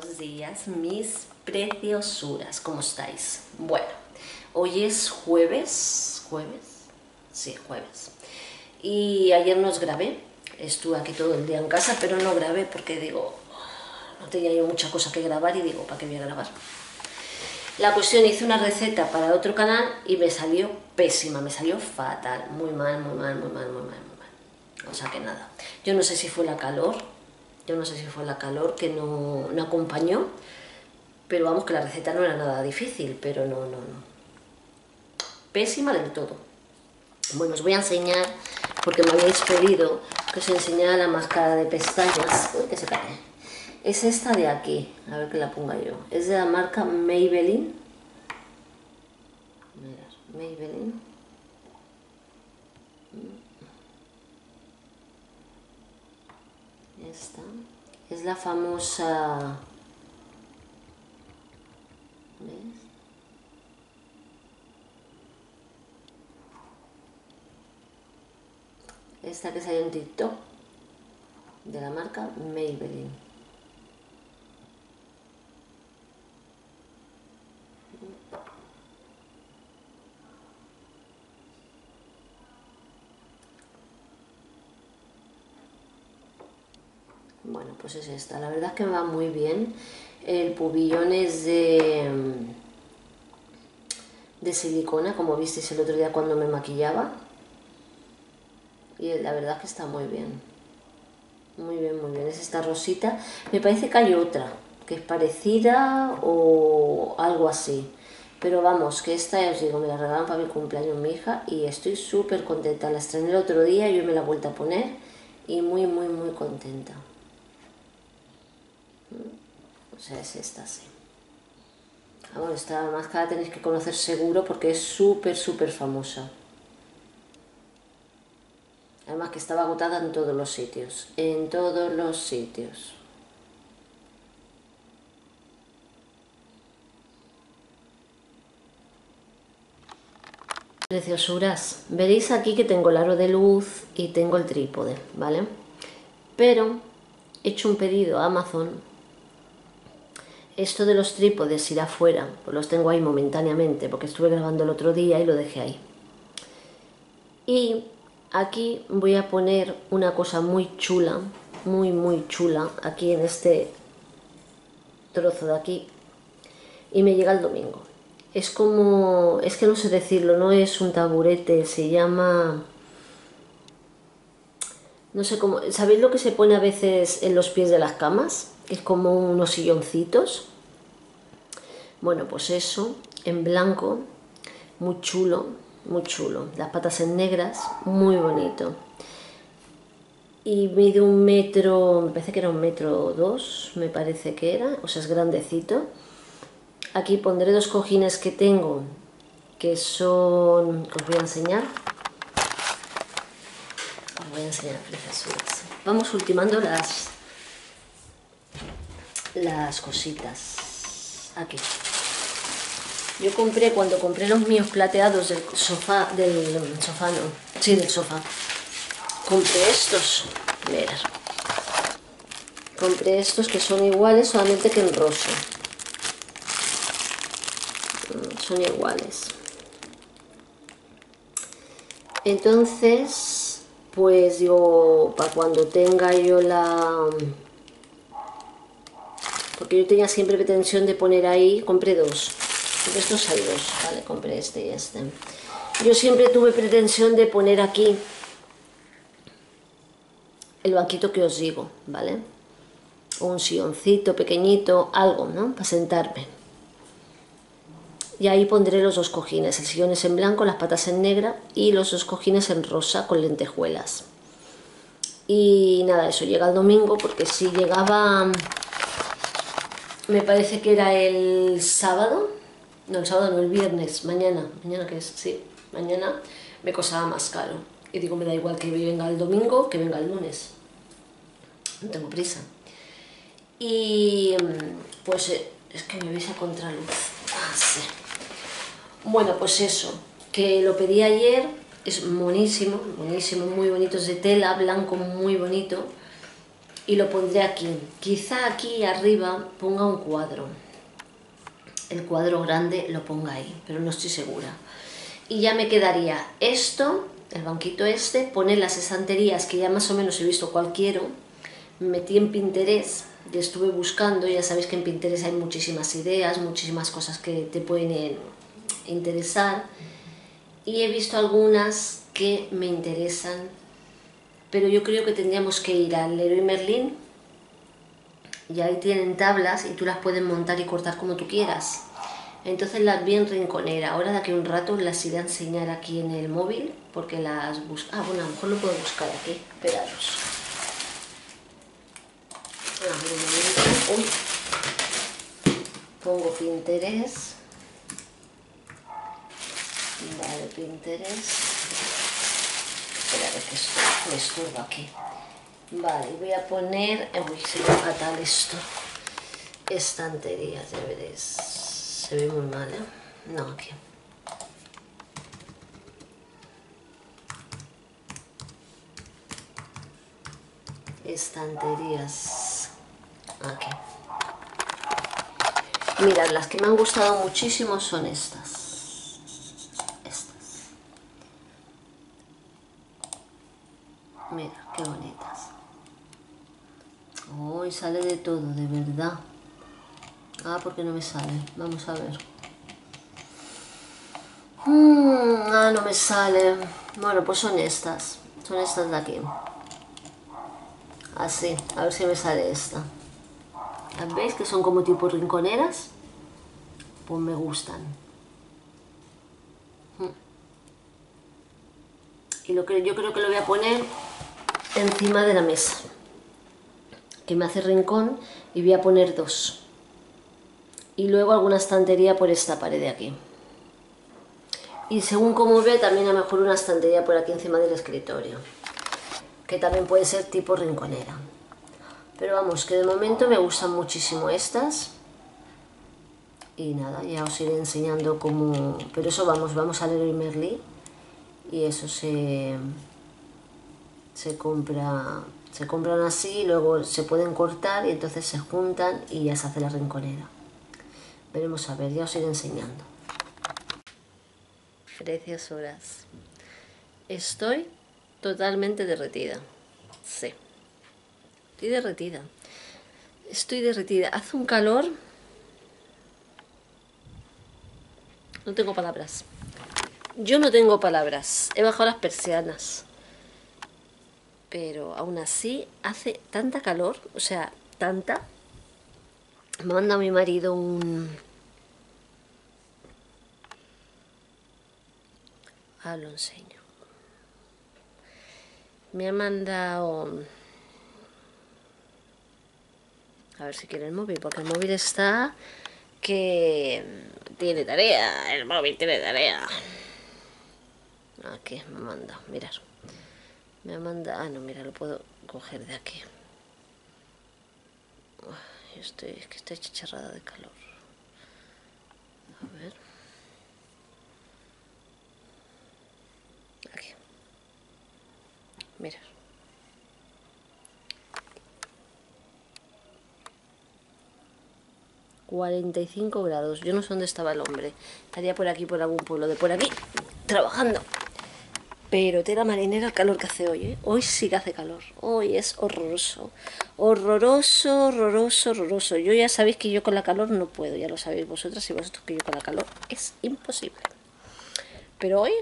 Buenos días, mis preciosuras, ¿cómo estáis? Bueno, hoy es jueves, ¿jueves? Sí, jueves. Y ayer nos grabé, estuve aquí todo el día en casa, pero no grabé porque digo, no tenía yo mucha cosa que grabar y digo, ¿para qué voy a grabar? La cuestión, hice una receta para otro canal y me salió pésima, me salió fatal, muy mal, muy mal, muy mal, muy mal, muy mal. O sea que nada, yo no sé si fue la calor, yo no sé si fue la calor que no, acompañó, pero vamos que la receta no era nada difícil, pero no, no, no. Pésima del todo. Bueno, os voy a enseñar, porque me habéis pedido que os enseñara la máscara de pestañas. Uy, que se cae. Es esta de aquí, a ver que la ponga yo. Es de la marca Maybelline. Maybelline. Esta es la famosa... ¿Ves? Esta que sale en TikTok de la marca Maybelline. Bueno, pues es esta. La verdad es que me va muy bien. El pubillón es de, de silicona, como visteis el otro día cuando me maquillaba. Y la verdad es que está muy bien. Muy bien, muy bien. Es esta rosita. Me parece que hay otra, que es parecida o algo así. Pero vamos, que esta, os digo, me la regalaron para mi cumpleaños mi hija y estoy súper contenta. La estrené el otro día y hoy me la he vuelto a poner y muy, muy, muy contenta. O sea, es esta, sí. Ahora, esta máscara tenéis que conocer seguro porque es súper, súper famosa. Además que estaba agotada en todos los sitios. En todos los sitios. Preciosuras, veréis aquí que tengo el aro de luz y tengo el trípode, ¿vale? Pero he hecho un pedido a Amazon esto de los trípodes irá fuera, pues los tengo ahí momentáneamente, porque estuve grabando el otro día y lo dejé ahí. Y aquí voy a poner una cosa muy chula, muy muy chula, aquí en este trozo de aquí, y me llega el domingo. Es como, es que no sé decirlo, no es un taburete, se llama... No sé cómo, ¿sabéis lo que se pone a veces en los pies de las camas? Es como unos silloncitos. Bueno, pues eso, en blanco, muy chulo, muy chulo. Las patas en negras, muy bonito. Y mide un metro, me parece que era un metro dos, me parece que era, o sea, es grandecito. Aquí pondré dos cojines que tengo, que son, os voy a enseñar. Os voy a enseñar. Vamos ultimando las, las cositas. Aquí. Yo compré, cuando compré los míos plateados del sofá, del sofá no, sí, del sofá, compré estos, mira, compré estos que son iguales, solamente que en rosa, mm, son iguales. Entonces, pues yo, para cuando tenga yo la... Porque yo tenía siempre pretensión de poner ahí, compré dos de estos hay dos, vale, compré este y este. Yo siempre tuve pretensión de poner aquí el banquito que os digo, ¿vale? un silloncito pequeñito, algo, ¿no? Para sentarme. Y ahí pondré los dos cojines, el sillón es en blanco, las patas en negra y los dos cojines en rosa con lentejuelas. Y nada, eso llega el domingo porque si llegaba, me parece que era el sábado, no el sábado, no el viernes, mañana, mañana que es, sí, mañana me costaba más caro. Y digo, me da igual que venga el domingo que venga el lunes. No tengo prisa. Y mm, pues eh, es que me veis a contraluz. Ah, sí. Bueno, pues eso, que lo pedí ayer, es buenísimo, buenísimo, muy bonito, es de tela, blanco, muy bonito. y lo pondré aquí. Quizá aquí arriba ponga un cuadro. El cuadro grande lo ponga ahí, pero no estoy segura. Y ya me quedaría esto, el banquito este, poner las estanterías que ya más o menos he visto cual quiero. Me metí en Pinterest y estuve buscando, ya sabéis que en Pinterest hay muchísimas ideas, muchísimas cosas que te pueden interesar. Y he visto algunas que me interesan pero yo creo que tendríamos que ir al Leroy Merlin y ahí tienen tablas y tú las puedes montar y cortar como tú quieras. Entonces las vi en Rinconera. Ahora de aquí a un rato las iré a enseñar aquí en el móvil porque las busco. Ah, bueno, a lo mejor lo puedo buscar aquí. Esperaros. Uy. Pongo Pinterest. Vale, Pinterest. Espera, a ver que me esturba aquí. Vale, voy a poner... Uy, se ve fatal esto. Estanterías, ya veréis. Se ve muy mal, ¿eh? No, aquí. Estanterías. Aquí. Mirad, las que me han gustado muchísimo son estas. Mira, qué bonitas. Uy, sale de todo, de verdad. Ah, porque no me sale. Vamos a ver. Mm, ah, no me sale. Bueno, pues son estas. Son estas de aquí. Así, a ver si me sale esta. ¿Veis que son como tipo rinconeras? Pues me gustan. Mm. Y lo que yo creo que lo voy a poner encima de la mesa que me hace rincón y voy a poner dos. Y luego alguna estantería por esta pared de aquí. Y según como ve también a lo mejor una estantería por aquí encima del escritorio que también puede ser tipo rinconera. Pero vamos que de momento me gustan muchísimo estas. Y nada, ya os iré enseñando cómo pero eso vamos, vamos a leer Merlí y eso se se compra se compran así, luego se pueden cortar y entonces se juntan y ya se hace la rinconera. Veremos a ver, ya os iré enseñando. Preciosuras. Estoy totalmente derretida. Sí. Estoy derretida. Estoy derretida. Hace un calor. No tengo palabras. Yo no tengo palabras. He bajado las persianas pero aún así hace tanta calor, o sea, tanta. Me manda mi marido un... Ah, lo enseño. Me ha mandado... A ver si quiere el móvil, porque el móvil está que tiene tarea, el móvil tiene tarea. Aquí me manda, mirar. Me ha mandado... Ah, no, mira, lo puedo coger de aquí. estoy, es que estoy chicharrada de calor. A ver. Aquí. Mira. ...45 grados... ...yo no sé dónde estaba el hombre... ...estaría por aquí, por algún pueblo de por aquí... ...trabajando... Pero tela marinera el calor que hace hoy, ¿eh? Hoy sí que hace calor. Hoy es horroroso. Horroroso, horroroso, horroroso. Yo ya sabéis que yo con la calor no puedo. Ya lo sabéis vosotras y vosotros que yo con la calor es imposible. Pero hoy,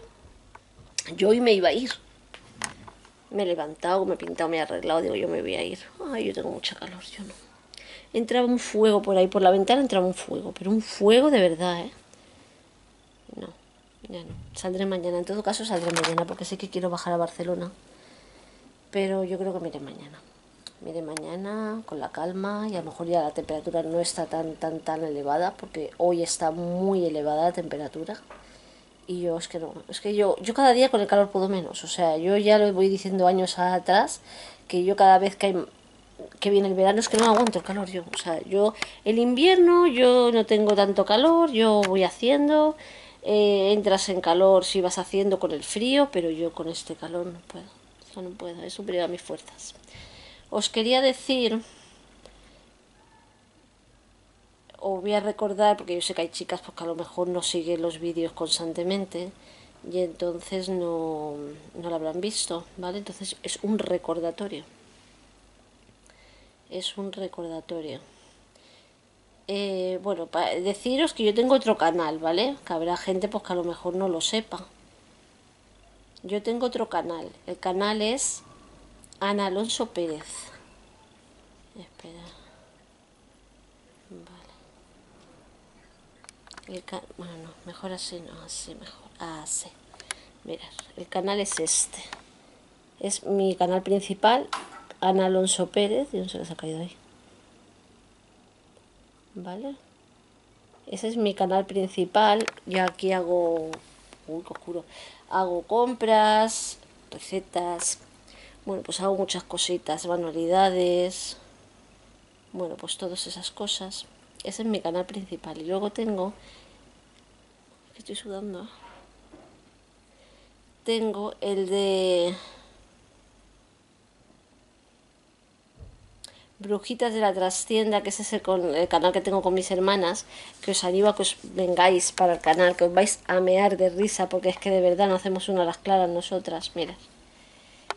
yo hoy me iba a ir. Me he levantado, me he pintado, me he arreglado. Digo, yo me voy a ir. Ay, yo tengo mucha calor, yo no. Entraba un fuego por ahí, por la ventana entraba un fuego. Pero un fuego de verdad, ¿eh? Ya no. Saldré mañana. En todo caso saldré mañana porque sé que quiero bajar a Barcelona. Pero yo creo que mire mañana. Mire mañana con la calma y a lo mejor ya la temperatura no está tan tan tan elevada porque hoy está muy elevada la temperatura. Y yo es que no, es que yo, yo cada día con el calor puedo menos. O sea, yo ya lo voy diciendo años atrás que yo cada vez que que viene el verano es que no aguanto el calor yo. O sea, yo el invierno yo no tengo tanto calor, yo voy haciendo eh, entras en calor si vas haciendo con el frío, pero yo con este calor no puedo, no puedo, es superior a mis fuerzas. Os quería decir, os voy a recordar, porque yo sé que hay chicas porque a lo mejor no siguen los vídeos constantemente y entonces no, no lo habrán visto, ¿vale? Entonces es un recordatorio. Es un recordatorio. Eh, bueno, para deciros que yo tengo otro canal, ¿vale? Que habrá gente pues que a lo mejor no lo sepa. Yo tengo otro canal. El canal es Ana Alonso Pérez. Espera. Vale. bueno, no, mejor así, no, así mejor. Así. Mirad, el canal es este. Es mi canal principal, Ana Alonso Pérez. ¿Y dónde se les ha caído ahí? ¿Vale? Ese es mi canal principal. Yo aquí hago... Uy, qué oscuro hago compras, recetas, bueno, pues hago muchas cositas, manualidades, bueno, pues todas esas cosas. Ese es mi canal principal. Y luego tengo, estoy sudando, tengo el de Brujitas de la Trastienda, que es el, el, canal que tengo con mis hermanas, que os animo a que os vengáis para el canal, que os vais a mear de risa, porque es que de verdad no hacemos una a las claras nosotras, mirad.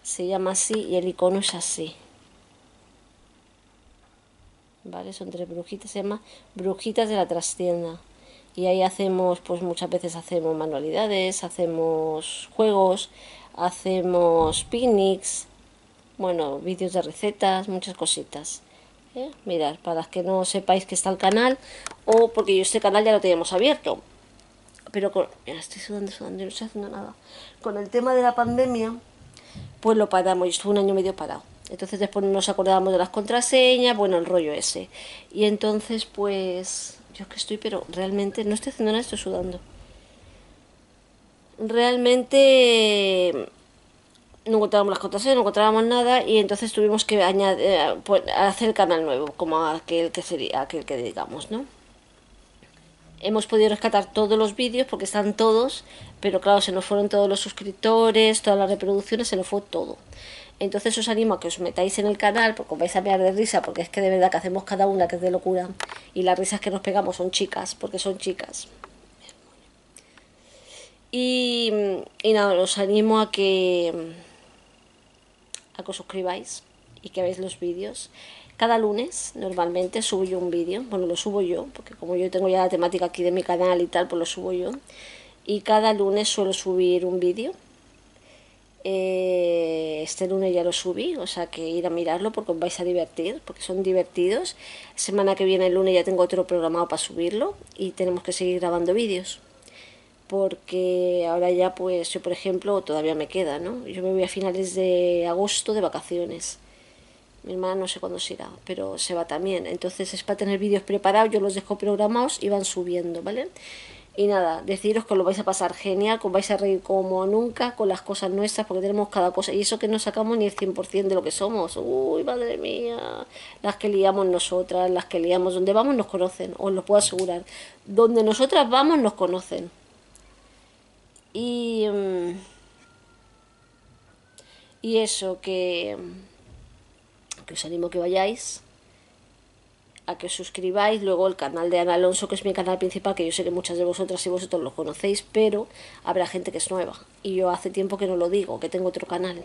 Se llama así y el icono es así. ¿Vale? Son tres brujitas, se llama Brujitas de la Trastienda. Y ahí hacemos, pues muchas veces hacemos manualidades, hacemos juegos, hacemos picnics, bueno, vídeos de recetas, muchas cositas. ¿eh? Mirad, para que no sepáis que está el canal, o porque yo este canal ya lo teníamos abierto. Pero con... estoy sudando, sudando, no estoy haciendo nada. Con el tema de la pandemia, pues lo paramos, y estuve un año medio parado. Entonces después nos acordábamos de las contraseñas, bueno, el rollo ese. Y entonces, pues, yo que estoy, pero realmente no estoy haciendo nada, estoy sudando. Realmente no encontrábamos las contraseñas, no encontrábamos nada y entonces tuvimos que añadir, eh, pues, hacer el canal nuevo, como aquel que sería, aquel que digamos, ¿no? Hemos podido rescatar todos los vídeos porque están todos, pero claro, se nos fueron todos los suscriptores, todas las reproducciones, se nos fue todo. Entonces os animo a que os metáis en el canal porque os vais a pegar de risa, porque es que de verdad que hacemos cada una que es de locura. Y las risas que nos pegamos son chicas, porque son chicas. Y, y nada, os animo a que que os suscribáis y que veáis los vídeos. Cada lunes normalmente subo yo un vídeo, bueno lo subo yo, porque como yo tengo ya la temática aquí de mi canal y tal, pues lo subo yo. Y cada lunes suelo subir un vídeo. Eh, este lunes ya lo subí, o sea que ir a mirarlo porque os vais a divertir, porque son divertidos. Semana que viene el lunes ya tengo otro programado para subirlo y tenemos que seguir grabando vídeos porque ahora ya pues yo por ejemplo todavía me queda, ¿no? Yo me voy a finales de agosto de vacaciones. Mi hermana no sé cuándo se irá, pero se va también. Entonces es para tener vídeos preparados, yo los dejo programados y van subiendo, ¿vale? Y nada, deciros que lo vais a pasar genial, que os vais a reír como nunca con las cosas nuestras, porque tenemos cada cosa. Y eso que no sacamos ni el 100% de lo que somos. Uy, madre mía. Las que liamos nosotras, las que liamos. Donde vamos nos conocen, os lo puedo asegurar. Donde nosotras vamos nos conocen. Y, mm, y eso, que, que os animo a que vayáis, a que os suscribáis, luego el canal de Ana Alonso, que es mi canal principal, que yo sé que muchas de vosotras y vosotros lo conocéis, pero habrá gente que es nueva. Y yo hace tiempo que no lo digo, que tengo otro canal.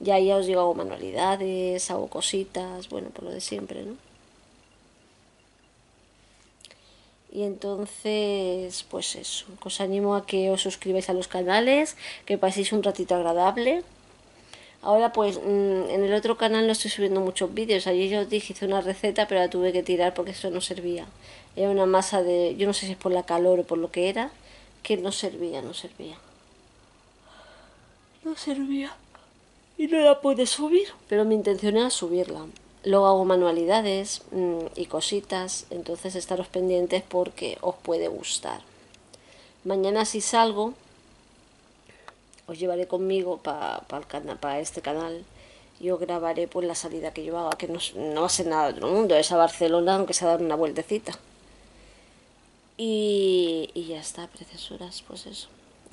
Ya ya os digo, hago manualidades, hago cositas, bueno, por lo de siempre, ¿no? Y entonces, pues eso, os animo a que os suscribáis a los canales, que paséis un ratito agradable. Ahora pues mm, en el otro canal no estoy subiendo muchos vídeos. Ayer yo os dije, hice una receta, pero la tuve que tirar porque eso no servía. Era una masa de, yo no sé si es por la calor o por lo que era, que no servía, no servía. No servía. Y no la pude subir, pero mi intención era subirla. Luego hago manualidades mm, y cositas, entonces estaros pendientes porque os puede gustar. Mañana si salgo, os llevaré conmigo para pa este canal. Yo grabaré pues la salida que yo haga, que no, no va a ser nada de otro mundo, es a Barcelona, aunque sea dar una vueltecita. Y, y ya está, preciosuras, pues eso.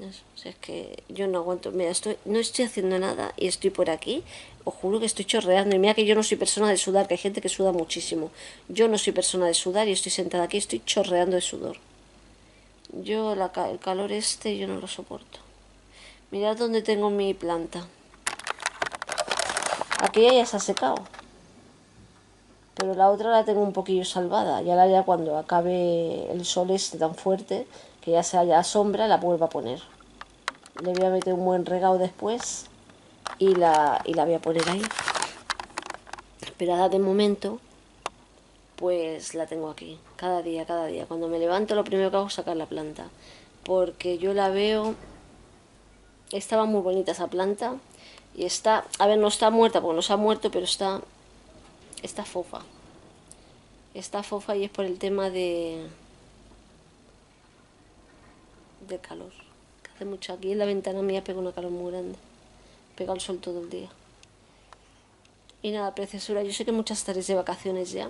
O sea, es que yo no aguanto. Mira, estoy, no estoy haciendo nada y estoy por aquí. Os juro que estoy chorreando. Y mira que yo no soy persona de sudar, que hay gente que suda muchísimo. Yo no soy persona de sudar y estoy sentada aquí, estoy chorreando de sudor. Yo la, el calor este yo no lo soporto. Mirad dónde tengo mi planta. Aquella ya se ha secado. Pero la otra la tengo un poquillo salvada. Y ahora ya cuando acabe el sol este tan fuerte, que ya se haya sombra, la vuelvo a poner. Le voy a meter un buen regalo después y la, y la voy a poner ahí. Pero de momento, pues la tengo aquí, cada día, cada día. Cuando me levanto lo primero que hago es sacar la planta. Porque yo la veo... Estaba muy bonita esa planta. Y está... A ver, no está muerta porque no se ha muerto, pero está... Está fofa. Está fofa y es por el tema de de calor. Que hace mucho aquí en la ventana mía pega una calor muy grande. Pega el sol todo el día. Y nada, preciosura, yo sé que muchas estaréis de vacaciones ya.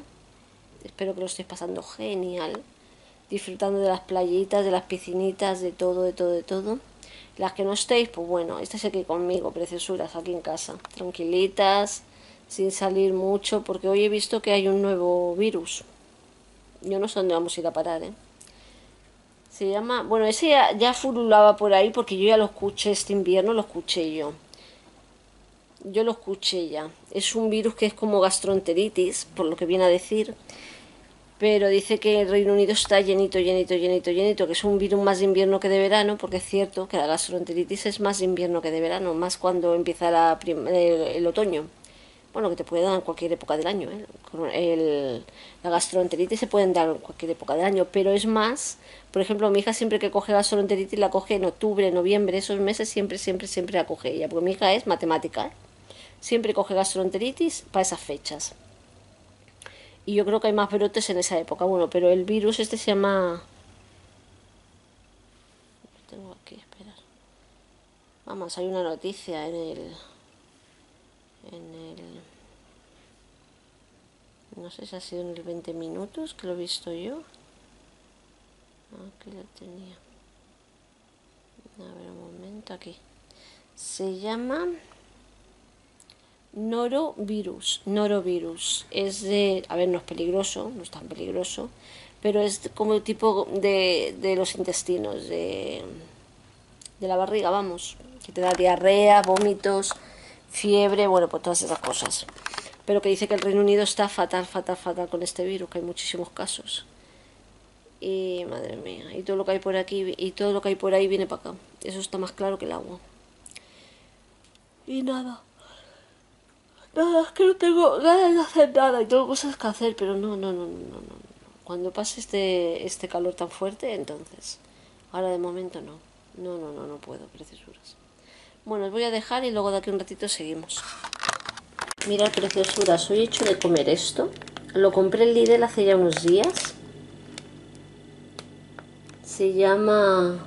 Espero que lo estéis pasando genial. Disfrutando de las playitas, de las piscinitas, de todo, de todo, de todo. Las que no estéis, pues bueno, estáis aquí conmigo, preciosuras, aquí en casa. Tranquilitas, sin salir mucho, porque hoy he visto que hay un nuevo virus. Yo no sé dónde vamos a ir a parar, ¿eh? Se llama, bueno, ese ya, ya furulaba por ahí porque yo ya lo escuché este invierno, lo escuché yo. Yo lo escuché ya. Es un virus que es como gastroenteritis, por lo que viene a decir. Pero dice que el Reino Unido está llenito, llenito, llenito, llenito, que es un virus más de invierno que de verano, porque es cierto que la gastroenteritis es más de invierno que de verano, más cuando empieza la el otoño bueno, que te puede dar en cualquier época del año. ¿eh? El, la gastroenteritis se pueden dar en cualquier época del año, pero es más, por ejemplo, mi hija siempre que coge gastroenteritis la coge en octubre, noviembre, esos meses siempre, siempre, siempre la coge ella, porque mi hija es matemática, ¿eh? siempre coge gastroenteritis para esas fechas. Y yo creo que hay más brotes en esa época, bueno, pero el virus este se llama... Tengo aquí, esperar. Vamos, hay una noticia en el en el no sé si ha sido en el 20 minutos que lo he visto yo. Aquí lo tenía. A ver un momento aquí. Se llama norovirus norovirus. Es de a ver no es peligroso no es tan peligroso pero es como tipo de, de los intestinos de, de la barriga vamos que te da diarrea vómitos fiebre, bueno, pues todas esas cosas. Pero que dice que el Reino Unido está fatal, fatal, fatal con este virus, que hay muchísimos casos. Y madre mía, y todo lo que hay por aquí y todo lo que hay por ahí viene para acá. Eso está más claro que el agua. Y nada. Nada, es que no tengo ganas de hacer nada y tengo cosas que hacer, pero no, no, no, no, no. no. Cuando pase este, este calor tan fuerte, entonces. Ahora de momento no. No, no, no, no puedo, preciosuras. Bueno, os voy a dejar y luego de aquí un ratito seguimos. Mirad preciosuras, hoy he hecho de comer esto. Lo compré en Lidl hace ya unos días. Se llama...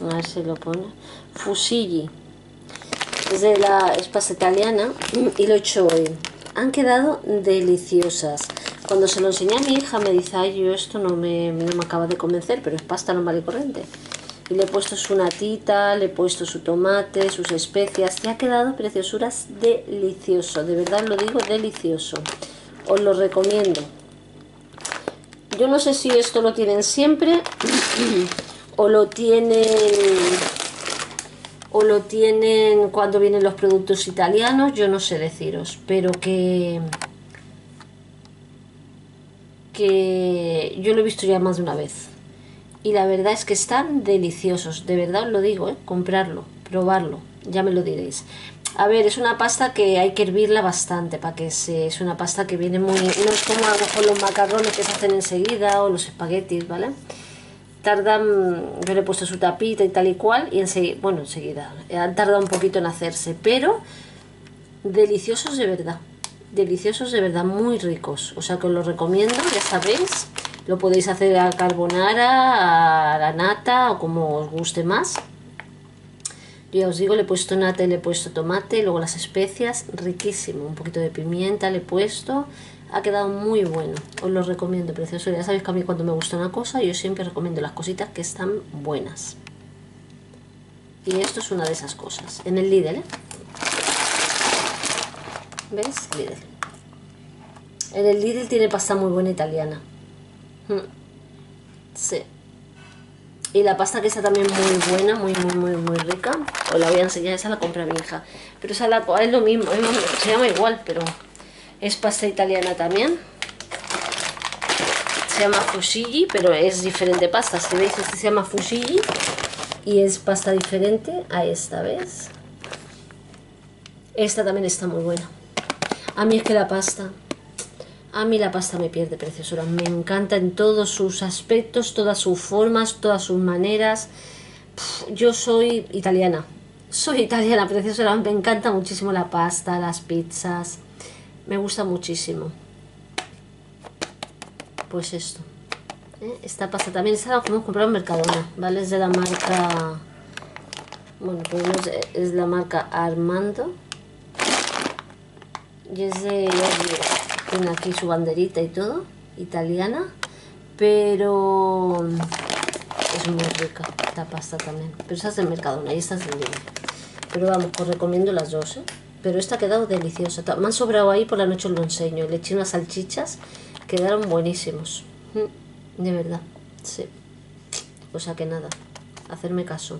A ver si lo pone. Fusilli. Es de la es pasta italiana y lo he hecho hoy. Han quedado deliciosas. Cuando se lo enseñé a mi hija me dice, ay, yo esto no me, no me acaba de convencer, pero es pasta normal y corriente y le he puesto su natita, le he puesto su tomate, sus especias. Y ha quedado preciosuras delicioso, de verdad lo digo delicioso, os lo recomiendo. Yo no sé si esto lo tienen siempre o lo tienen o lo tienen cuando vienen los productos italianos, yo no sé deciros, pero que que yo lo he visto ya más de una vez y la verdad es que están deliciosos, de verdad os lo digo, ¿eh? comprarlo, probarlo, ya me lo diréis. A ver, es una pasta que hay que hervirla bastante para que se... Es una pasta que viene muy... No es como a lo mejor los macarrones que se hacen enseguida o los espaguetis, ¿vale? Tardan... Yo le he puesto su tapita y tal y cual y enseguida... Bueno, enseguida. Han tardado un poquito en hacerse, pero deliciosos de verdad. Deliciosos de verdad, muy ricos. O sea que os lo recomiendo, ya sabéis. Lo podéis hacer a carbonara, a la nata o como os guste más. ya os digo, le he puesto nata y le he puesto tomate, luego las especias, riquísimo. Un poquito de pimienta le he puesto, Ha quedado muy bueno, os lo recomiendo, precioso. Ya sabéis que a mí cuando me gusta una cosa, yo siempre recomiendo las cositas que están buenas. Y esto es una de esas cosas. En el Lidl, ¿eh? ¿Ves? Lidl. En el Lidl tiene pasta muy buena italiana. Mm. Sí. Y la pasta que está también muy buena, muy, muy, muy, muy rica. Os la voy a enseñar, esa la compra mi hija. Pero esa la, es lo mismo, se llama igual, pero es pasta italiana también. Se llama fusilli, pero es diferente pasta. Si veis, este se llama fusilli y es pasta diferente a esta, ¿ves? Esta también está muy buena. A mí es que la pasta a mí la pasta me pierde preciosura. Me encanta en todos sus aspectos, todas sus formas, todas sus maneras. yo soy italiana. Soy italiana, preciosura. Me encanta muchísimo la pasta, las pizzas. Me gusta muchísimo. Pues esto. ¿eh? Esta pasta también es la hemos comprado en Mercadona. ¿Vale? Es de la marca... Bueno, pues es la marca Armando. Y es de... Aquí su banderita y todo, italiana, pero es muy rica esta pasta también. Pero esta es del Mercadona y esta es del Pero vamos, os recomiendo las dos, ¿eh? Pero esta ha quedado deliciosa. Me han sobrado ahí, por la noche os lo enseño. Le eché unas salchichas, quedaron buenísimos. Mm, de verdad, sí. O sea que nada, hacerme caso.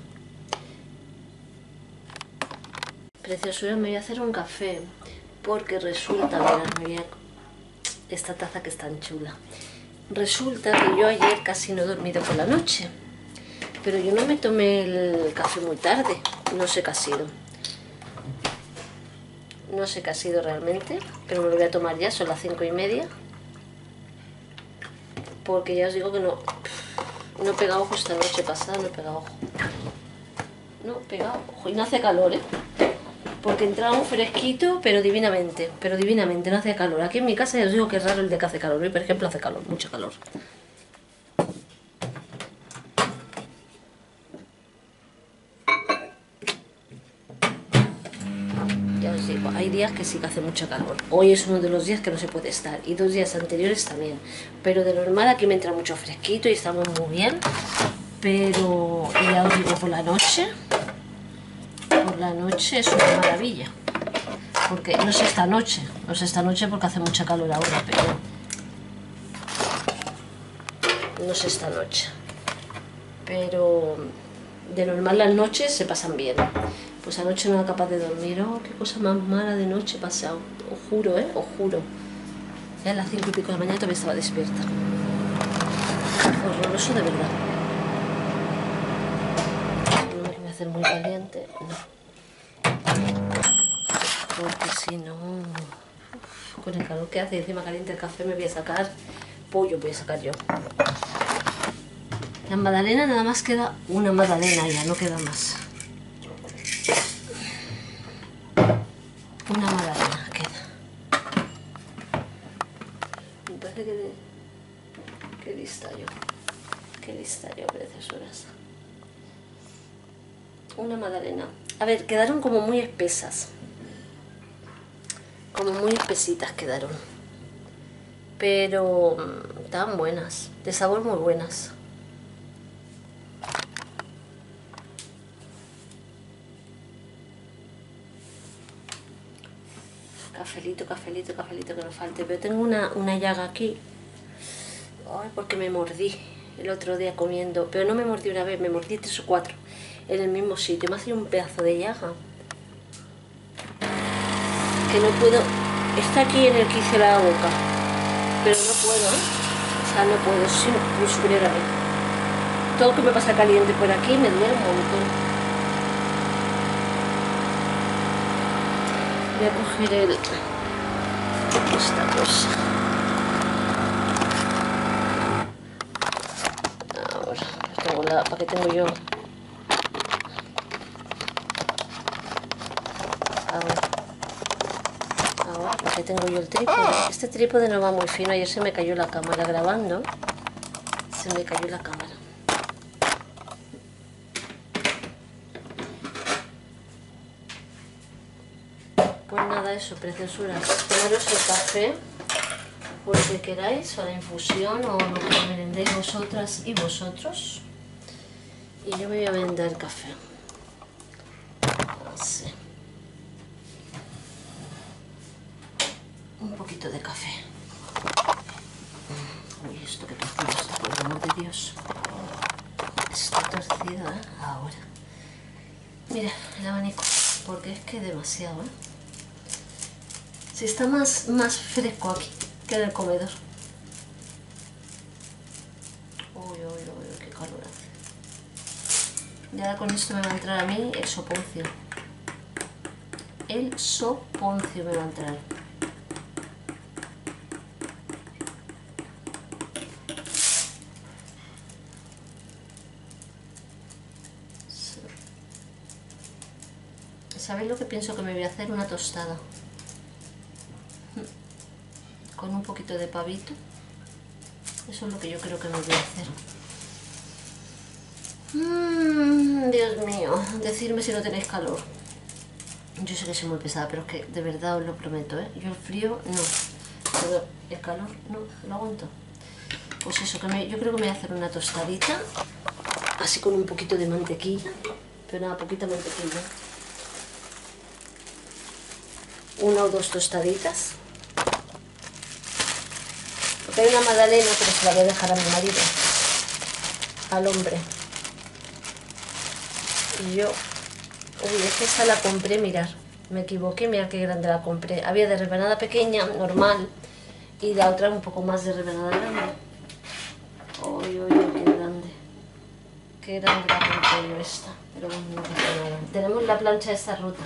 Preciosura, me voy a hacer un café porque resulta, mirad, me voy a esta taza que es tan chula. Resulta que yo ayer casi no he dormido por la noche, pero yo no me tomé el café muy tarde, no sé qué ha sido. No sé qué ha sido realmente, pero me lo voy a tomar ya, son las cinco y media. Porque ya os digo que no, no he pegado ojo esta noche pasada, no he pegado ojo. No he pegado ojo y no hace calor, ¿eh? Porque entraba un fresquito, pero divinamente, pero divinamente, no hace calor. Aquí en mi casa ya os digo que es raro el de que hace calor, hoy por ejemplo hace calor, mucho calor. Ya os digo, hay días que sí que hace mucho calor. Hoy es uno de los días que no se puede estar, y dos días anteriores también. Pero de normal aquí me entra mucho fresquito y estamos muy bien. Pero ya os digo, por la noche la noche es una maravilla. Porque no sé esta noche, no sé esta noche porque hace mucha calor ahora, pero no sé esta noche. Pero de normal las noches se pasan bien. Pues anoche no era capaz de dormir. Oh, qué cosa más mala de noche he pasado. Os juro, ¿eh? Os juro. Ya a las cinco y pico de la mañana todavía estaba despierta. Horroroso de verdad. No me voy a hacer muy caliente. No porque si no, con el calor que hace encima caliente el café me voy a sacar pollo, voy a sacar yo. La magdalena nada más queda una magdalena ya, no queda más. Una magdalena queda. Me parece que... Qué lista yo. Qué lista yo, preciosuras. Una magdalena. A ver, quedaron como muy espesas como muy espesitas quedaron. Pero mm, estaban buenas, de sabor muy buenas. Cafelito, cafelito, cafelito que no falte. Pero tengo una, una llaga aquí. Ay, porque me mordí el otro día comiendo. Pero no me mordí una vez, me mordí tres o cuatro en el mismo sitio. Me ha un pedazo de llaga no puedo, está aquí en el que hice la boca, pero no puedo, o sea, no puedo, si no supiera Todo lo que me pasa caliente por aquí me duele un montón. Voy a coger el, esta cosa. Ahora, tengo la, ¿para qué tengo yo? Tengo yo el trípode. Este trípode no va muy fino. Ayer se me cayó la cámara grabando. Se me cayó la cámara. Pues nada, eso, preciosuras. Tomaros el café. por lo que queráis, o la infusión, o lo que merendéis vosotras y vosotros. Y yo me voy a vender café. Así. Un poquito de café. Uy, esto que torcido está, por el amor de Dios. Está torcido, ¿eh? Ahora. Mira, el abanico, porque es que demasiado, ¿eh? Si está más, más fresco aquí que en el comedor. Uy, uy, uy, qué calor hace. Ya con esto me va a entrar a mí el soponcio. El soponcio me va a entrar. ¿Sabéis lo que pienso que me voy a hacer? Una tostada. Con un poquito de pavito. Eso es lo que yo creo que me voy a hacer. Mm, Dios mío, decidme si no tenéis calor. Yo sé que soy muy pesada, pero es que de verdad os lo prometo, ¿eh? Yo el frío no, pero el calor no, lo aguanto. Pues eso, que me- yo creo que me voy a hacer una tostadita, así con un poquito de mantequilla, pero nada, poquita mantequilla. Una o dos tostaditas. Porque hay una magdalena, pero se la voy a dejar a mi marido, al hombre. Y yo, uy, es que esa la compré, mirar, me equivoqué, mirar qué grande la compré. Había de rebanada pequeña, normal, y la otra un poco más de rebanada grande. Uy, uy, uy, qué grande. Qué grande la compré yo esta, pero bueno, no pasa nada. Tenemos la plancha de esta ruta.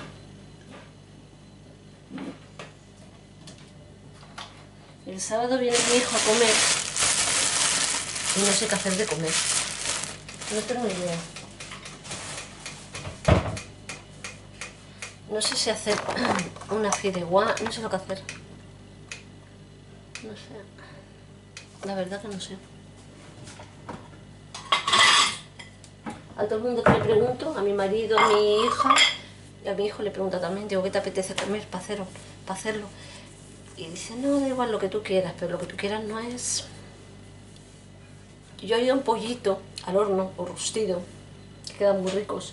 El sábado viene mi hijo a comer y no sé qué hacer de comer. No tengo idea. No sé si hacer una fideuá, no sé lo que hacer. No sé. La verdad que no sé. A todo el mundo que le pregunto, a mi marido, a mi hija, y a mi hijo le pregunto también, digo, ¿qué te apetece comer para hacerlo? Para hacerlo? Y dice, no, da igual lo que tú quieras, pero lo que tú quieras no es... Yo he ido un pollito al horno o rostido, que quedan muy ricos,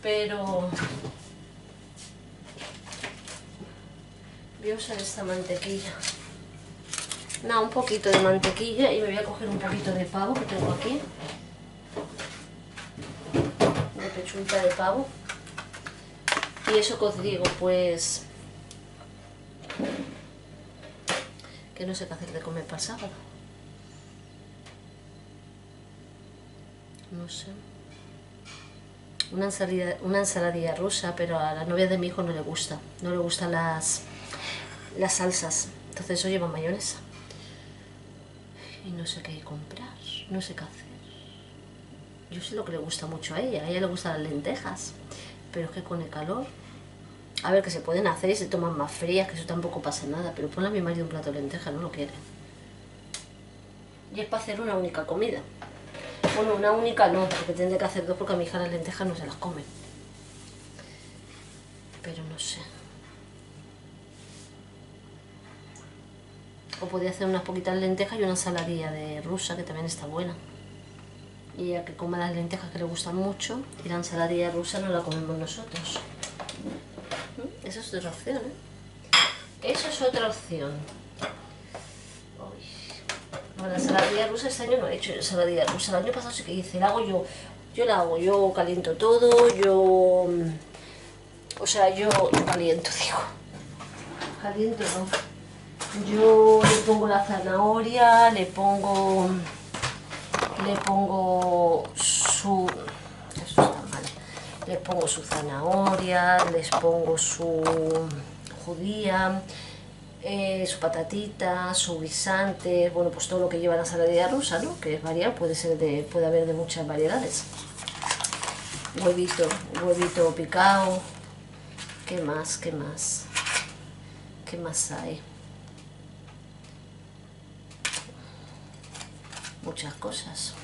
pero... Voy a usar esta mantequilla. Nada, un poquito de mantequilla y me voy a coger un poquito de pavo que tengo aquí. De pechuguita de pavo. Y eso que os digo, pues... Que no sé qué hacer de comer para sábado. No sé. Una ensalada, una ensaladilla rusa, pero a la novia de mi hijo no le gusta. No le gustan las, las salsas. Entonces eso lleva mayonesa. Y no sé qué comprar. No sé qué hacer. Yo sé lo que le gusta mucho a ella. A ella le gustan las lentejas. Pero es que con el calor... A ver, que se pueden hacer y se toman más frías, que eso tampoco pasa nada. Pero ponle a mi marido un plato de lentejas, no lo quiere. Y es para hacer una única comida. Bueno, una única no, porque tendré que hacer dos porque a mi hija las lentejas no se las comen. Pero no sé. O podría hacer unas poquitas lentejas y una ensaladilla de rusa, que también está buena. Y ya que coma las lentejas que le gustan mucho, y la ensaladilla rusa no la comemos nosotros. Esa es otra opción, ¿eh? Eso es otra opción. Bueno, la ensaladilla rusa este año no he hecho ensaladilla rusa. El año pasado sí que hice, la hago yo. Yo la hago, yo caliento todo, yo... mm, O sea, yo, yo caliento, digo. Caliento no. Yo le pongo la zanahoria, le pongo... Le pongo su... Eso está mal. Le pongo su zanahoria, les pongo su judía, eh, su patatita, su guisante, bueno, pues todo lo que lleva la ensaladilla rusa, ¿no? Que es variado, puede ser de, puede haber de muchas variedades. Huevito, huevito picado. ¿Qué más? ¿Qué más? ¿Qué más hay? Muchas cosas.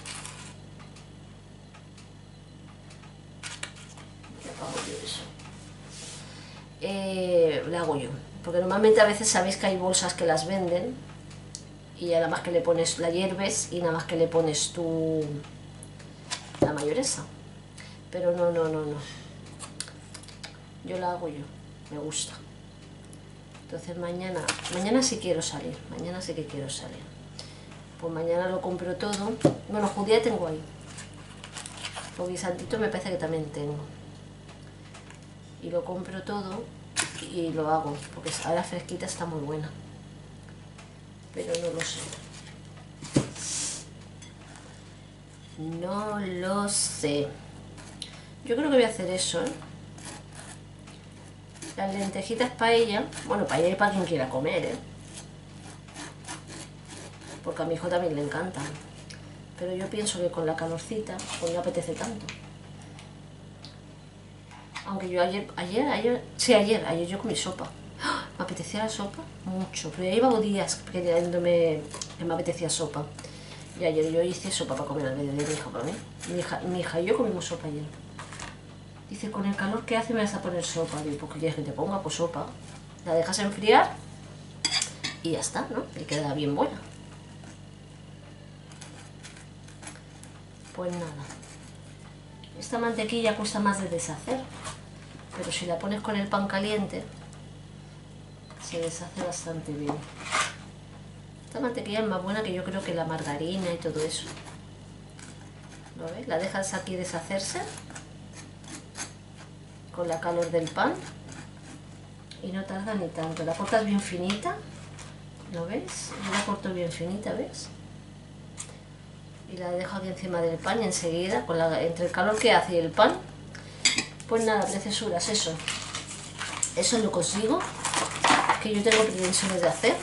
Hago yo eso? La hago yo. Porque normalmente a veces sabéis que hay bolsas que las venden y nada más que le pones la hierbes y nada más que le pones tu la mayonesa. Pero no, no, no, no. Yo la hago yo, me gusta. Entonces mañana, mañana sí quiero salir, mañana sí que quiero salir. Pues mañana lo compro todo. Bueno, judía tengo ahí. Los guisantitos me parece que también tengo. Y lo compro todo y lo hago, porque ahora fresquita está muy buena. Pero no lo sé. No lo sé. Yo creo que voy a hacer eso, ¿eh? Las lentejitas paella, bueno, paella y para quien quiera comer, ¿eh? Porque a mi hijo también le encantan. Pero yo pienso que con la calorcita, pues no apetece tanto. Aunque yo ayer, ayer, ayer, sí, ayer, ayer yo comí sopa. ¡Ah! Me apetecía la sopa mucho, pero ya llevaba días queriéndome que me apetecía sopa. Y ayer yo hice sopa para comer al mediodía, mi hija para mí. Mi hija, hija y yo comimos sopa ayer. Dice, con el calor que hace me vas a poner sopa. Digo, ¿por qué quieres que te ponga? Pues sopa. La dejas enfriar y ya está, ¿no? Y queda bien buena. Pues nada. Esta mantequilla cuesta más de deshacer. Pero si la pones con el pan caliente, se deshace bastante bien. Esta mantequilla es más buena que yo creo que la margarina y todo eso. ¿Lo ves? La dejas aquí deshacerse con la calor del pan y no tarda ni tanto. La cortas bien finita, ¿lo ves? Yo la corto bien finita, ¿ves? Y la dejo aquí encima del pan y enseguida, con la, entre el calor que hace y el pan, pues nada, preciosuras, eso. Eso lo consigo, que yo tengo pretensiones de hacer.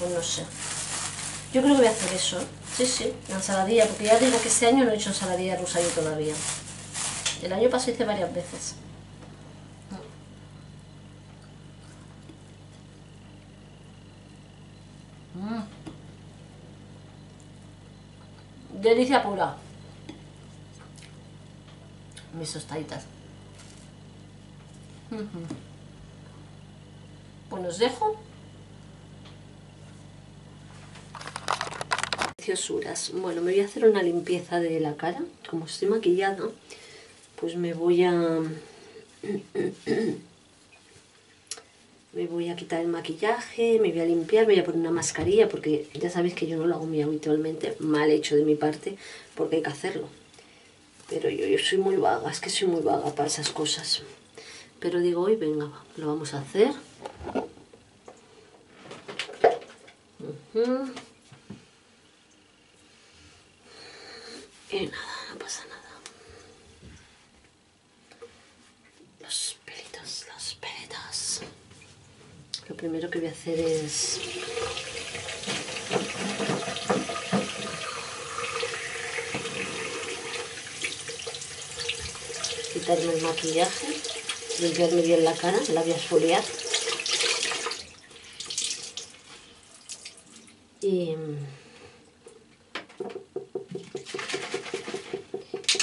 Pues no sé. Yo creo que voy a hacer eso. Sí, sí, la ensaladilla, porque ya digo que este año no he hecho ensaladilla rusa yo todavía. El año pasado hice varias veces. Mm. Delicia pura. Mis tostaditas. Pues os dejo. Preciosuras. Bueno, me voy a hacer una limpieza de la cara. Como estoy maquillada, pues me voy a... me voy a quitar el maquillaje, me voy a limpiar, me voy a poner una mascarilla porque ya sabéis que yo no lo hago muy habitualmente, mal hecho de mi parte, porque hay que hacerlo. Pero yo, yo soy muy vaga, es que soy muy vaga para esas cosas. Pero digo, hoy venga, lo vamos a hacer. Y nada, no pasa nada. Los pelitos, los pelitos. Lo primero que voy a hacer es... Quitarme el maquillaje, limpiarme bien la cara, la voy a esfoliar. Y...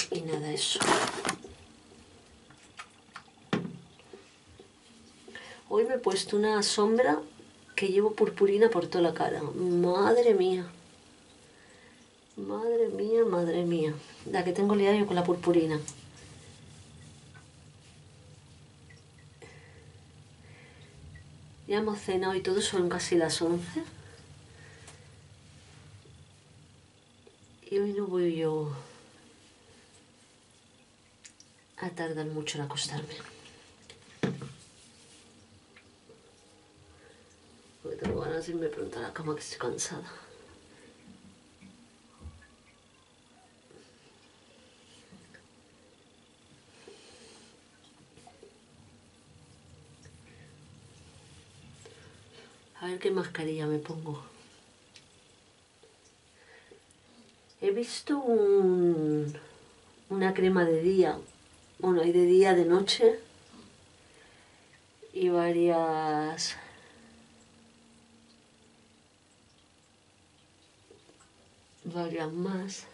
Y nada, eso. Hoy me he puesto una sombra que llevo purpurina por toda la cara. Madre mía. Madre mía, madre mía. La que tengo liada yo con la purpurina. Ya hemos cenado y todo, son casi las 11. Y hoy no voy yo a tardar mucho en acostarme. Porque tengo ganas de irme pronto a la cama que estoy cansada. Ver qué mascarilla me pongo. He visto un, una crema de día. Bueno, hay de día, de noche. Y varias... Varias más.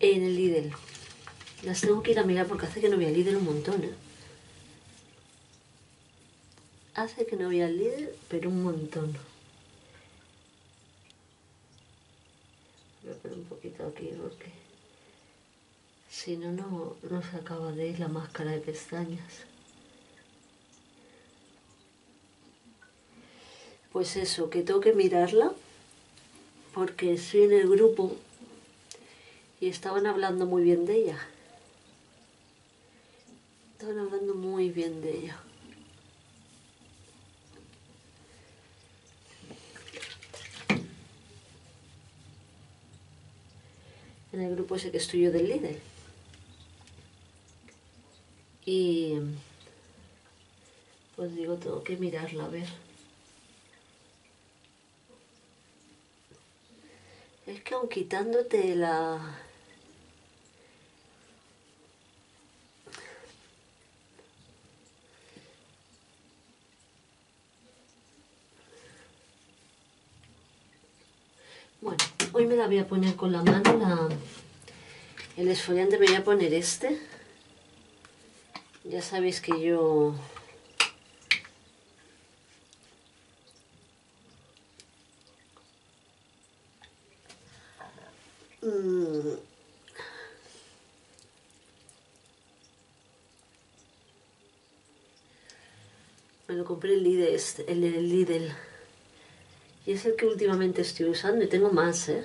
En el Lidl. Las tengo que ir a mirar porque hace que no voy a Lidl un montón, ¿eh? Hace que no vea el líder, pero un montón. Voy a poner un poquito aquí porque si no, no, no se acaba de ir la máscara de pestañas. Pues eso, que tengo que mirarla porque estoy en el grupo y estaban hablando muy bien de ella. Estaban hablando muy bien de ella. En el grupo ese que estoy yo del líder. Y pues digo, tengo que mirarla a ver. Es que aun quitándote la... Bueno, hoy me la voy a poner con la mano, la... el esfoliante me voy a poner este. Ya sabéis que yo mm, me lo compré el Lidl, este, el, el Lidl. Y es el que últimamente estoy usando y tengo más, ¿eh?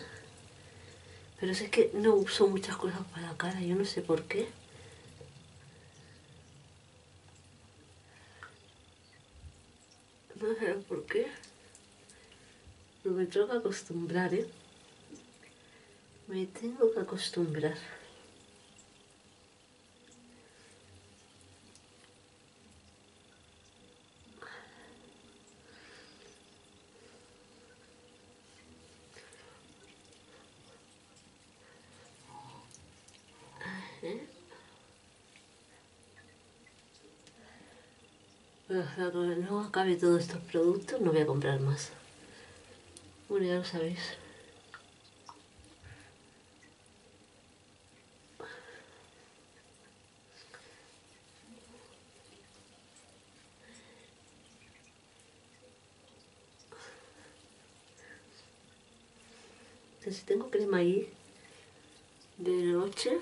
Pero es que no uso muchas cosas para la cara, yo no sé por qué. No sé por qué. No me tengo que acostumbrar, ¿eh? Me tengo que acostumbrar. Pero cuando no acabe todos estos productos no voy a comprar más. Bueno, ya lo sabéis. Entonces, tengo crema ahí de noche,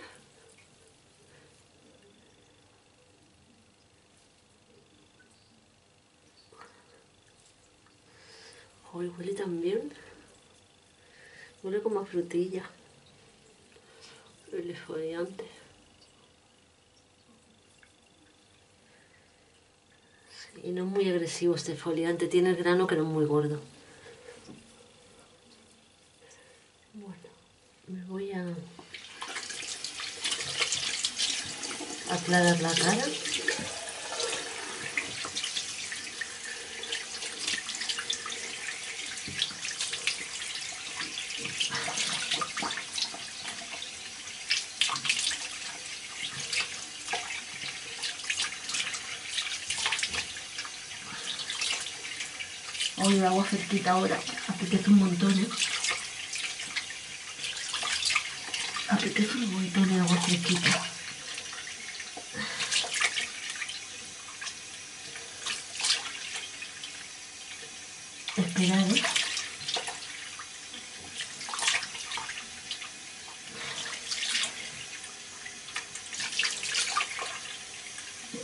Hoy huele tan bien. Huele como a frutilla. El esfoliante. Sí, y no es muy agresivo este foliante. Tiene el grano que no es muy gordo. Bueno, me voy a aclarar la cara. Hoy el agua fresquita ahora, apetece un montón, ¿eh? Apetece un montón el agua fresquita. Esperad, ¿eh?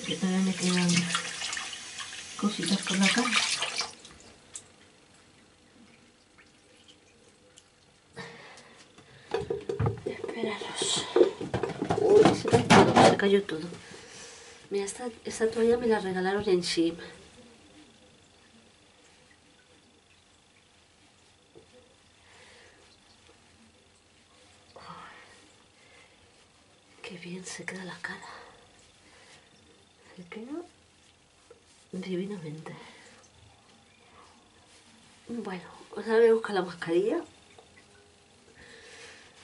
Que todavía me quedan cositas por la cara. Esperaros. Uy, se cayó todo, se cayó todo. Mira, esta, esta toalla me la regalaron en Shein. Qué bien se queda la cara. Se queda divinamente. Bueno, ahora voy a buscar la mascarilla.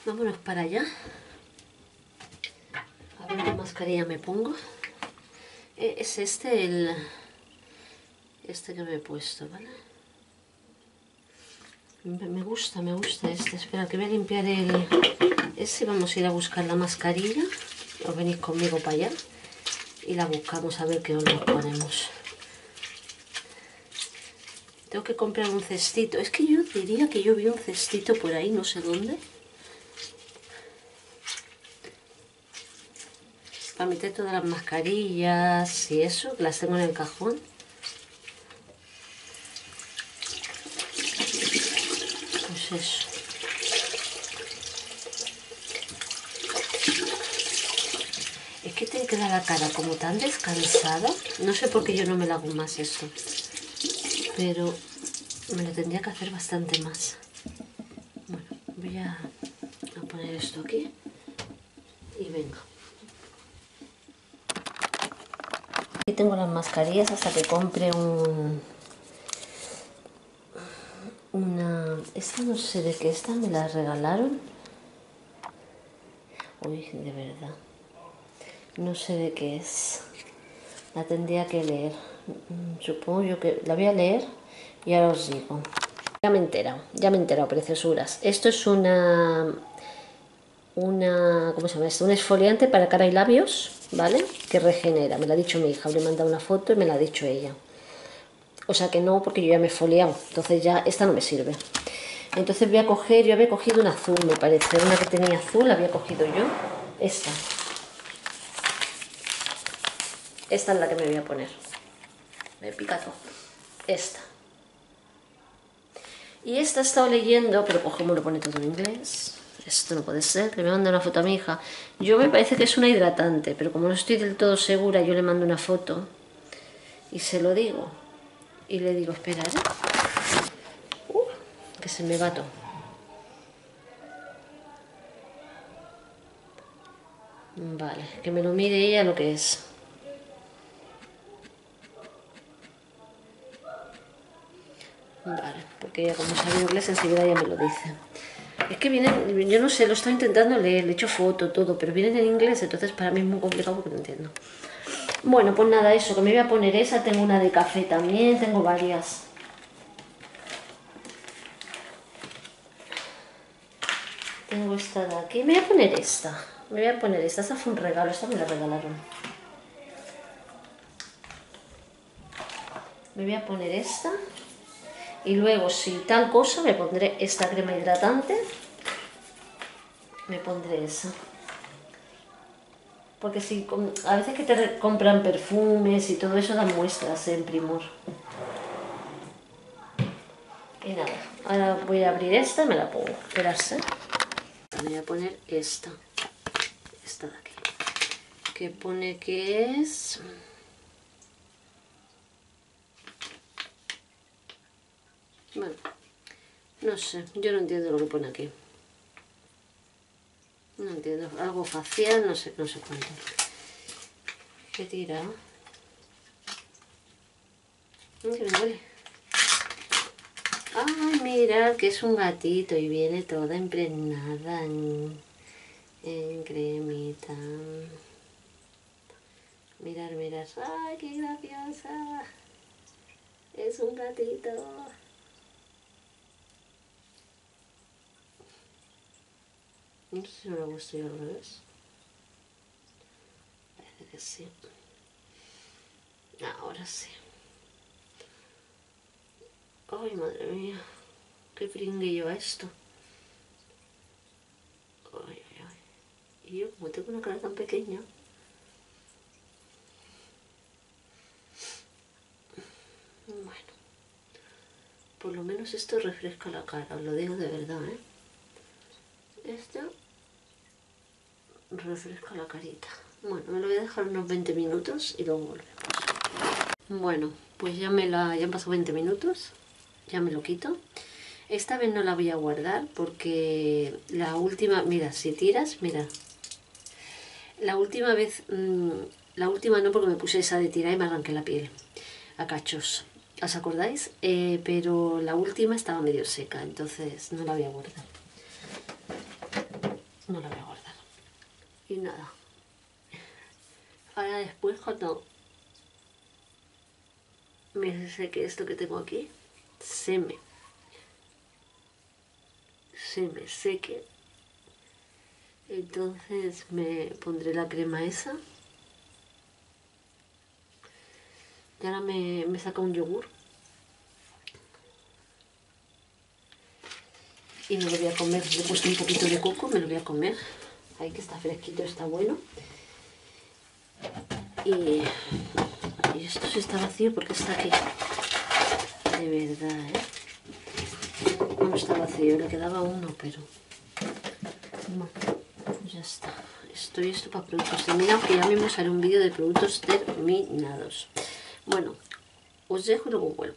Vámonos para allá. A ver qué mascarilla me pongo. Eh, Es este el... Este que me he puesto, ¿vale? Me gusta, me gusta este. Espera, que voy a limpiar el... Ese vamos a ir a buscar la mascarilla. O venís conmigo para allá. Y la buscamos a ver qué os nos ponemos. Tengo que comprar un cestito. Es que yo diría que yo vi un cestito por ahí, no sé dónde. Para meter todas las mascarillas y eso, las tengo en el cajón. Pues eso. Es que te queda la cara como tan descansada. No sé por qué yo no me la hago más esto pero me lo tendría que hacer bastante más. Bueno, voy a, poner esto aquí y venga. Tengo las mascarillas hasta que compre un... Una... Esta no sé de qué, esta me la regalaron. Uy, de verdad. No sé de qué es. La tendría que leer. Mm, supongo yo que la voy a leer y ahora os digo. Ya me he enterado, ya me he enterado, preciosuras. Esto es una, una, ¿cómo se llama esto? Un esfoliante para cara y labios, ¿vale? Que regenera, me lo ha dicho mi hija, le he mandado una foto y me la ha dicho ella. O sea que no, porque yo ya me he foliado, entonces ya esta no me sirve. Entonces voy a coger, yo había cogido un azul, me parece, una que tenía azul, la había cogido yo, esta. Esta es la que me voy a poner me pica todo. Esta. Y esta he estado leyendo, pero cómo lo pone todo en inglés. Esto no puede ser, que me manda una foto a mi hija. Yo me parece que es una hidratante, pero como no estoy del todo segura, yo le mando una foto y se lo digo. Y le digo, espera, ¿eh? uh, que se me va. Vale, que me lo mire ella lo que es. Vale, porque ella como sabe inglés enseguida ya me lo dice. Es que viene, yo no sé, lo estoy intentando leer, le he hecho foto, todo, pero viene en inglés, entonces para mí es muy complicado porque no entiendo. Bueno, pues nada, eso, que me voy a poner esa, tengo una de café también, tengo varias. Tengo esta de aquí, me voy a poner esta, me voy a poner esta, esta fue un regalo, esta me la regalaron. Me voy a poner esta. Y luego, si tal cosa, me pondré esta crema hidratante. Me pondré esa. Porque si a veces que te compran perfumes y todo eso dan muestras en Primor. Y nada, ahora voy a abrir esta me la pongo. Esperarse. Me voy a poner esta. Esta de aquí. Que pone que es... Bueno, no sé, yo no entiendo lo que pone aquí. No entiendo, algo facial, no sé, no sé cuánto. ¿Qué tira? Me Ay, mira, que es un gatito y viene toda impregnada en, en cremita. Mirar, mirar. ¡Ay, qué graciosa! Es un gatito. No sé si lo hago esto al revés. Parece que sí. Ahora sí. Ay, madre mía. Qué pringue lleva esto. Ay, ay, ay. Y yo, como tengo una cara tan pequeña. Bueno. Por lo menos esto refresca la cara, os lo digo de verdad, ¿eh? Esto refresca la carita. Bueno, me lo voy a dejar unos 20 minutos y luego volvemos. Bueno, pues ya me la ya han pasado 20 minutos, ya me lo quito. Esta vez no la voy a guardar porque la última, mira, si tiras, mira. La última vez, mm, la última no porque me puse esa de tirar y me arranqué la piel a cachos. ¿Os acordáis? Eh, pero la última estaba medio seca, entonces no la voy a guardar. No la voy a guardar y nada ahora después cuando me seque esto que tengo aquí se me se me seque entonces me pondré la crema esa y ahora me, me saca un yogur y me lo voy a comer. Le he puesto un poquito de coco, me lo voy a comer. Ahí que está fresquito, está bueno. Y, esto se está vacío porque está aquí. De verdad, ¿eh? No está vacío, le quedaba uno, pero... ya está. Estoy esto para productos terminados, que ya mismo sale un vídeo de productos terminados. Bueno, os dejo y luego vuelvo.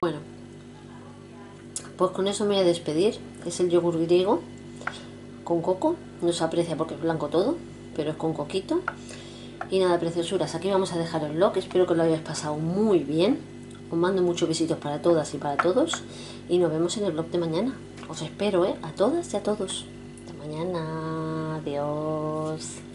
Bueno, pues con eso me voy a despedir. Es el yogur griego con coco. No se aprecia porque es blanco todo, pero es con coquito. Y nada, preciosuras, aquí vamos a dejar el vlog. Espero que lo hayáis pasado muy bien. Os mando muchos besitos para todas y para todos. Y nos vemos en el vlog de mañana. Os espero, ¿eh? A todas y a todos. Hasta mañana. Adiós.